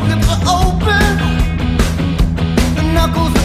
looking for open. The knuckles.